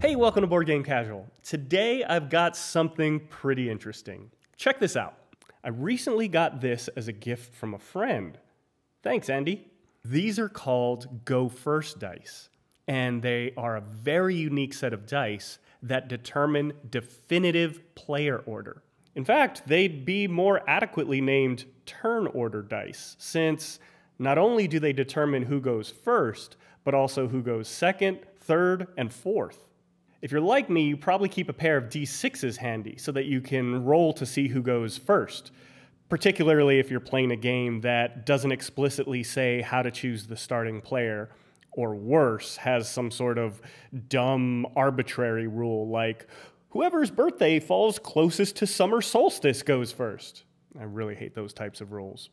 Hey, welcome to Board Game Casual. Today I've got something pretty interesting. Check this out. I recently got this as a gift from a friend. Thanks, Andy. These are called Go First dice, and they are a very unique set of dice that determine definitive player order. In fact, they'd be more adequately named turn order dice, since not only do they determine who goes first, but also who goes second, third, and fourth. If you're like me, you probably keep a pair of d6s handy so that you can roll to see who goes first, particularly if you're playing a game that doesn't explicitly say how to choose the starting player, or worse, has some sort of dumb, arbitrary rule like whoever's birthday falls closest to summer solstice goes first. I really hate those types of rules.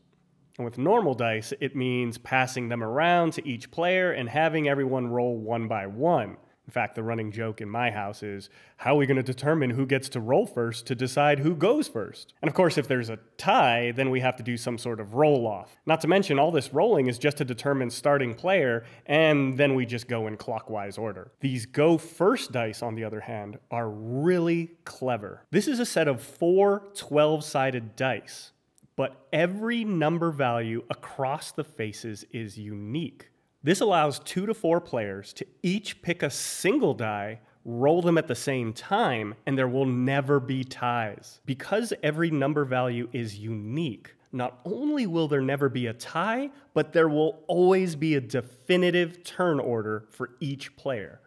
And with normal dice, it means passing them around to each player and having everyone roll one by one. In fact, the running joke in my house is how are we going to determine who gets to roll first to decide who goes first? And of course, if there's a tie, then we have to do some sort of roll off. Not to mention, all this rolling is just to determine starting player, and then we just go in clockwise order. These go first dice, on the other hand, are really clever. This is a set of four 12 sided dice, but every number value across the faces is unique. This allows two to four players to each pick a single die, roll them at the same time, and there will never be ties. Because every number value is unique, not only will there never be a tie, but there will always be a definitive turn order for each player.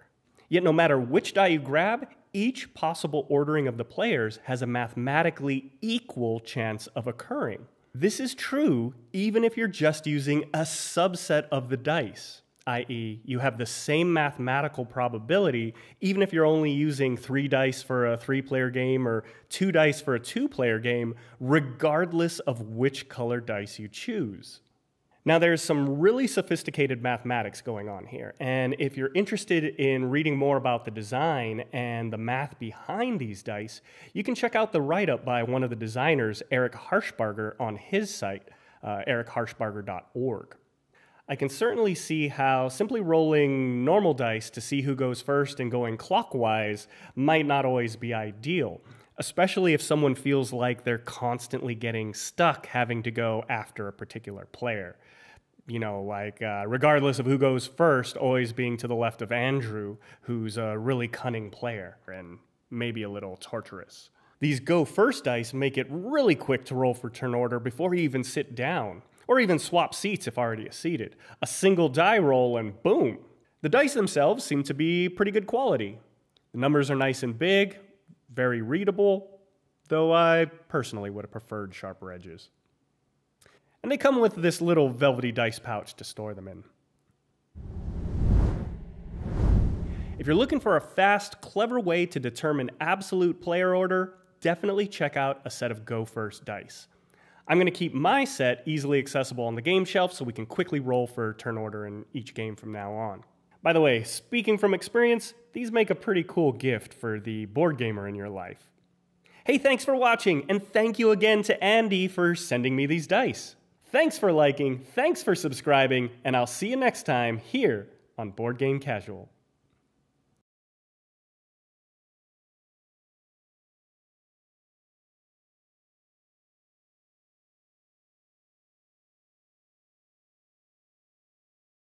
Yet, no matter which die you grab, each possible ordering of the players has a mathematically equal chance of occurring. This is true even if you're just using a subset of the dice, i.e., you have the same mathematical probability even if you're only using three dice for a three player game or two dice for a two player game, regardless of which color dice you choose. Now, there's some really sophisticated mathematics going on here, and if you're interested in reading more about the design and the math behind these dice, you can check out the write up by one of the designers, Eric Harshbarger, on his site, uh, ericharshbarger.org. I can certainly see how simply rolling normal dice to see who goes first and going clockwise might not always be ideal, especially if someone feels like they're constantly getting stuck having to go after a particular player you know, like uh, regardless of who goes first, always being to the left of Andrew, who's a really cunning player and maybe a little torturous. These go first dice make it really quick to roll for turn order before you even sit down, or even swap seats if already seated. A single die roll and boom. The dice themselves seem to be pretty good quality. The numbers are nice and big, very readable, though I personally would have preferred sharper edges. And they come with this little velvety dice pouch to store them in. If you're looking for a fast, clever way to determine absolute player order, definitely check out a set of Go First dice. I'm going to keep my set easily accessible on the game shelf so we can quickly roll for turn order in each game from now on. By the way, speaking from experience, these make a pretty cool gift for the board gamer in your life. Hey, thanks for watching, and thank you again to Andy for sending me these dice. Thanks for liking, thanks for subscribing, and I'll see you next time here on Board Game Casual.